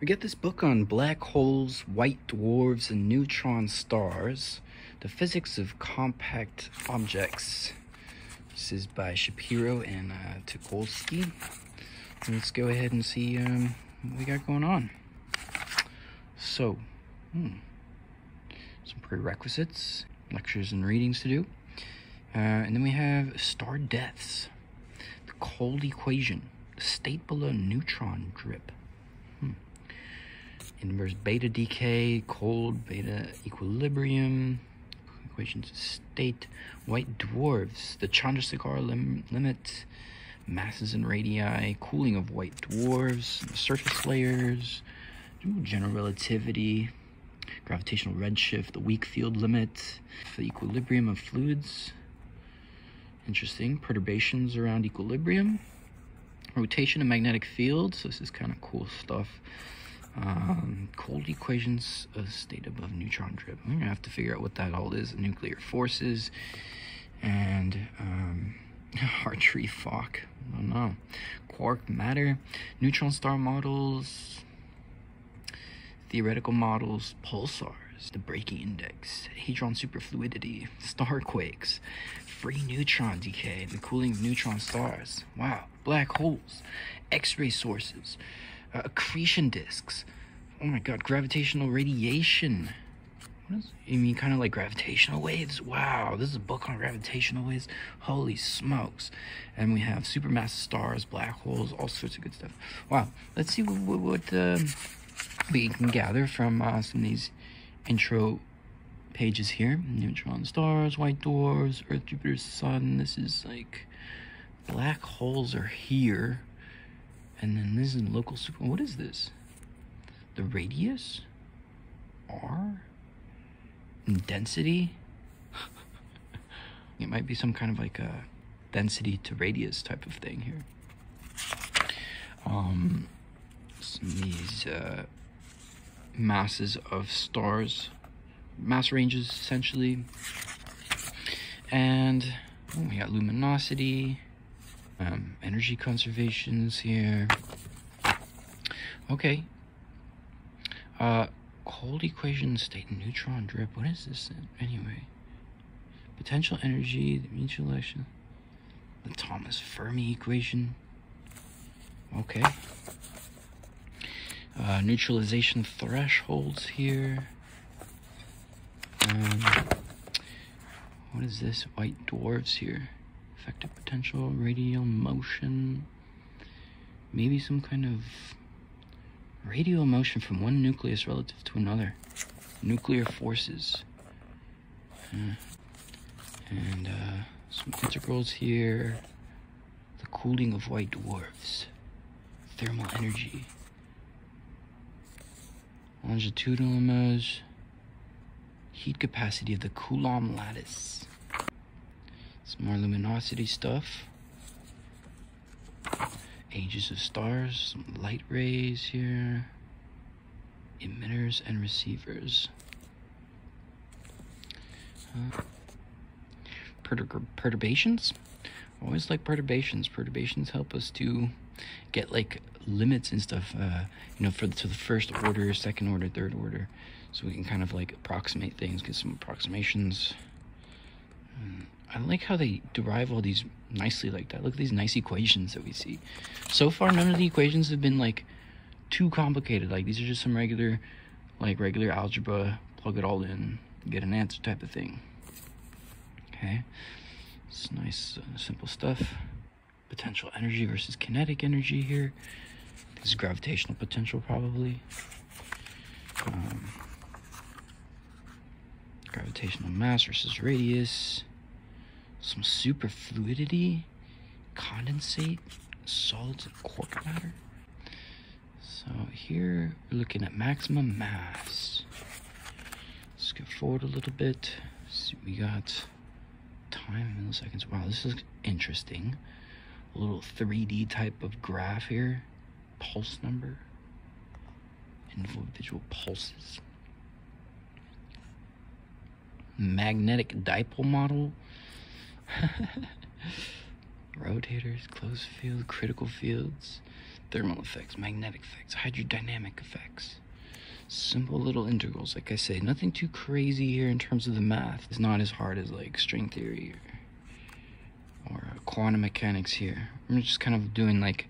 We get this book on black holes, white dwarfs, and neutron stars, the physics of compact objects. This is by Shapiro and uh, Teukolsky. Let's go ahead and see um, what we got going on. So, hmm, some prerequisites, lectures and readings to do. Uh, and then we have star deaths, the cold equation, the state below neutron drip inverse beta decay, cold beta equilibrium, equations of state, white dwarfs, the Chandrasekhar lim limit, masses and radii, cooling of white dwarfs, surface layers, general relativity, gravitational redshift, the weak field limit, the equilibrium of fluids. Interesting. Perturbations around equilibrium, rotation of magnetic fields. This is kind of cool stuff. Um, cold equations of state above neutron drip. I'm gonna have to figure out what that all is. Nuclear forces and um, Hartree-Fock. I don't know. Quark matter, neutron star models, theoretical models, pulsars, the braking index, hadron superfluidity, star quakes, free neutron decay, the cooling of neutron stars. Wow, black holes, X-ray sources uh, accretion disks. Oh my god, gravitational radiation. What is, you mean kind of like gravitational waves? Wow, this is a book on gravitational waves. Holy smokes. And we have supermassive stars, black holes, all sorts of good stuff. Wow, let's see what, what, what uh, we can gather from uh, some of these intro pages here. Neutron stars, white dwarfs, Earth, Jupiter, Sun. This is like black holes are here. And then this is local super. What is this? The radius? R? Density? it might be some kind of like a density to radius type of thing here. Um, these uh, masses of stars, mass ranges essentially. And oh, we got luminosity um, energy conservations here. Okay. Uh, cold equation state neutron drip. What is this anyway? Potential energy, the mutual action. The Thomas Fermi equation. Okay. Uh, neutronization thresholds here. Um, what is this? White dwarfs here effective potential, radial motion, maybe some kind of radial motion from one nucleus relative to another. Nuclear forces. Uh, and uh, some integrals here. The cooling of white dwarfs. Thermal energy. Longitudinal modes, Heat capacity of the Coulomb lattice. More luminosity stuff. Ages of stars, some light rays here. Emitters and receivers. Uh, pertur perturbations? Always like perturbations. Perturbations help us to get like limits and stuff, uh, you know, for the, to the first order, second order, third order. So we can kind of like approximate things, get some approximations. I like how they derive all these nicely like that. Look at these nice equations that we see. So far, none of the equations have been like too complicated. Like these are just some regular, like regular algebra, plug it all in, get an answer type of thing. Okay, it's nice, uh, simple stuff. Potential energy versus kinetic energy here. This is gravitational potential probably. Um, gravitational mass versus radius some superfluidity, condensate, solids, and quark matter. So here we're looking at maximum mass. Let's go forward a little bit. See, we got time milliseconds. Wow, this is interesting. A little 3D type of graph here. Pulse number. Individual pulses. Magnetic dipole model Rotators, closed field, critical fields, thermal effects, magnetic effects, hydrodynamic effects. Simple little integrals, like I say, nothing too crazy here in terms of the math. It's not as hard as like string theory or, or uh, quantum mechanics here. I'm just kind of doing like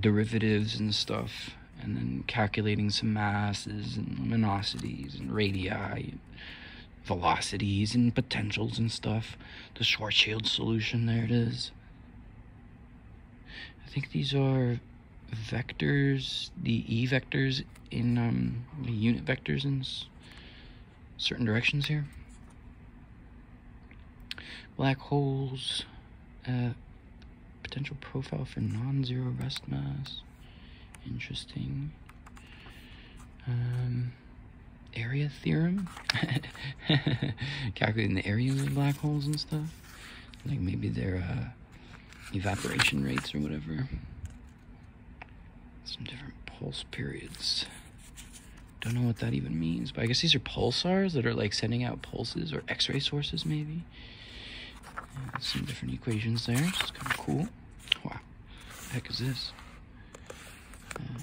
derivatives and stuff, and then calculating some masses and luminosities and radii. And velocities and potentials and stuff. The Schwarzschild solution, there it is. I think these are vectors, the E vectors in um, the unit vectors in certain directions here. Black holes, uh, potential profile for non-zero rest mass. Interesting. Um, area theorem, calculating the areas of black holes and stuff, like maybe their uh, evaporation rates or whatever. Some different pulse periods. Don't know what that even means, but I guess these are pulsars that are like sending out pulses or X-ray sources, maybe. Yeah, some different equations there. It's kind of cool. Wow, the heck is this? Uh,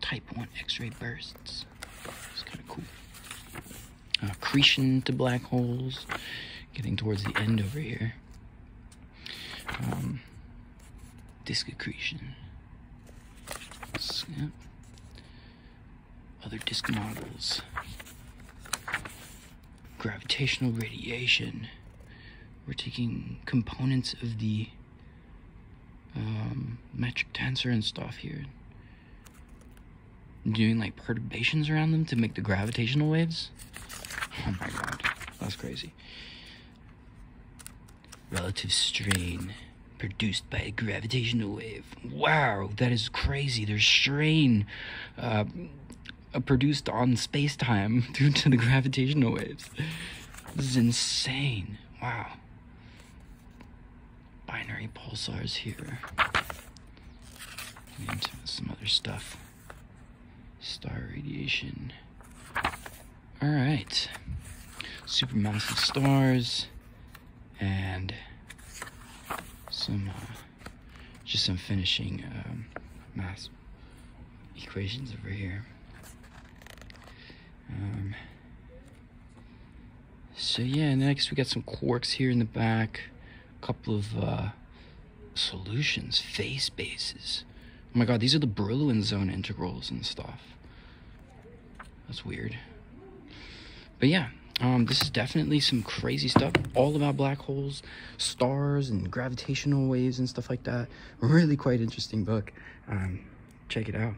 type one X-ray bursts. Cool. Uh, accretion to black holes, getting towards the end over here. Um, disk accretion. Other disk models. Gravitational radiation. We're taking components of the um, metric tensor and stuff here doing like perturbations around them to make the gravitational waves. Oh my god, that's crazy. Relative strain produced by a gravitational wave. Wow, that is crazy. There's strain uh, produced on space time due to the gravitational waves. This is insane. Wow. Binary pulsars here. Into some other stuff. Star radiation. Alright. Supermassive stars. And some, uh, just some finishing um, mass equations over here. Um, so yeah, next we got some quarks here in the back. A couple of uh, solutions, phase spaces. Oh my god, these are the Brillouin zone integrals and stuff. That's weird. But yeah, um, this is definitely some crazy stuff. All about black holes, stars, and gravitational waves and stuff like that. Really quite interesting book. Um, check it out.